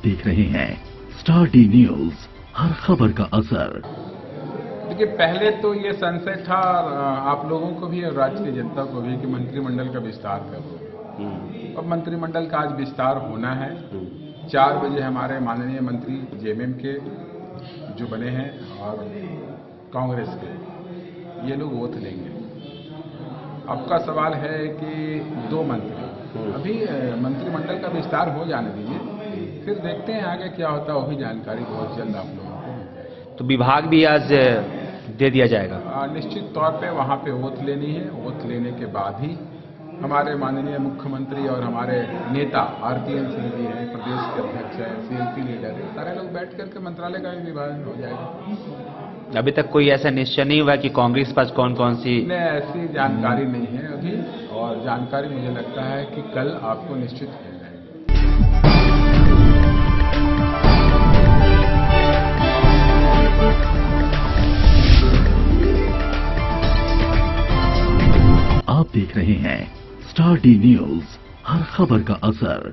Star D news हर खबर का असर। देखिए पहले तो ये संशय था आप लोगों को भी और राज्य की जनता को भी कि मंत्रिमंडल का विस्तार कब होगा अब मंत्रिमंडल का आज विस्तार होना है। चार बजे हमारे माननीय मंत्री जेएमएम के जो बने हैं और कांग्रेस के ये लोग वोट लेंगे। आपका सवाल है कि दो मंत्री अभी मंत्रिमंडल का विस्तार हो जाने दीजिए। फिर देखते हैं आगे क्या होता है वो भी जानकारी बहुत जल्द आप लोगों को तो विभाग भी आज दे दिया जाएगा। निश्चित तौर पे वहाँ पे ओथ लेनी है। ओथ लेने के बाद ही हमारे माननीय मुख्यमंत्री और हमारे नेता आरपीएन सिंह जी हैं प्रदेश के अध्यक्ष हैं सीएलपी लीडर हैं सारे लोग बैठ करके मंत्रालय का भी विभाजन हो जाएगा। अभी तक कोई ऐसा निश्चय नहीं हुआ कि कांग्रेस पास कौन कौन सी ऐसी जानकारी नहीं है अभी। और जानकारी मुझे लगता है कि कल आपको निश्चित मिल आप देख रहे हैं स्टार डी न्यूज़ हर खबर का असर।